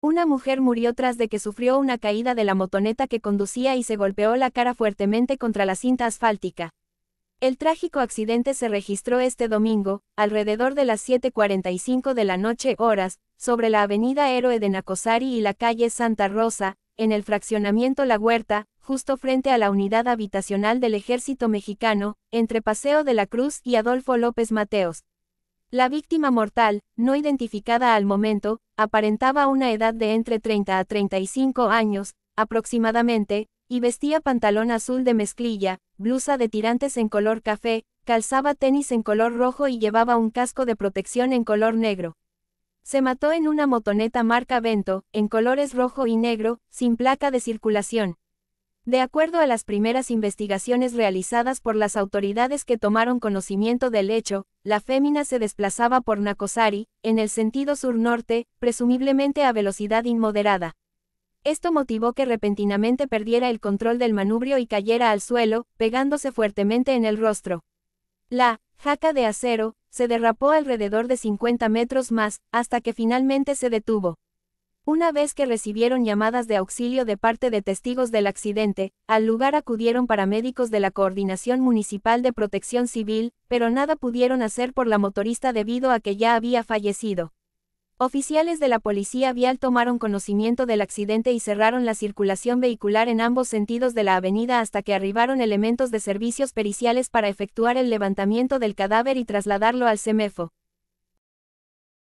Una mujer murió tras de que sufrió una caída de la motoneta que conducía y se golpeó la cara fuertemente contra la cinta asfáltica. El trágico accidente se registró este domingo, alrededor de las 7.45 de la noche horas, sobre la avenida Héroe de Nacosari y la calle Santa Rosa, en el fraccionamiento La Huerta, justo frente a la unidad habitacional del ejército mexicano, entre Paseo de la Cruz y Adolfo López Mateos. La víctima mortal, no identificada al momento, aparentaba una edad de entre 30 a 35 años, aproximadamente, y vestía pantalón azul de mezclilla, blusa de tirantes en color café, calzaba tenis en color rojo y llevaba un casco de protección en color negro. Se mató en una motoneta marca Vento, en colores rojo y negro, sin placa de circulación. De acuerdo a las primeras investigaciones realizadas por las autoridades que tomaron conocimiento del hecho, la fémina se desplazaba por Nacosari, en el sentido sur-norte, presumiblemente a velocidad inmoderada. Esto motivó que repentinamente perdiera el control del manubrio y cayera al suelo, pegándose fuertemente en el rostro. La jaca de acero se derrapó alrededor de 50 metros más, hasta que finalmente se detuvo. Una vez que recibieron llamadas de auxilio de parte de testigos del accidente, al lugar acudieron paramédicos de la Coordinación Municipal de Protección Civil, pero nada pudieron hacer por la motorista debido a que ya había fallecido. Oficiales de la Policía Vial tomaron conocimiento del accidente y cerraron la circulación vehicular en ambos sentidos de la avenida hasta que arribaron elementos de servicios periciales para efectuar el levantamiento del cadáver y trasladarlo al CEMEFO.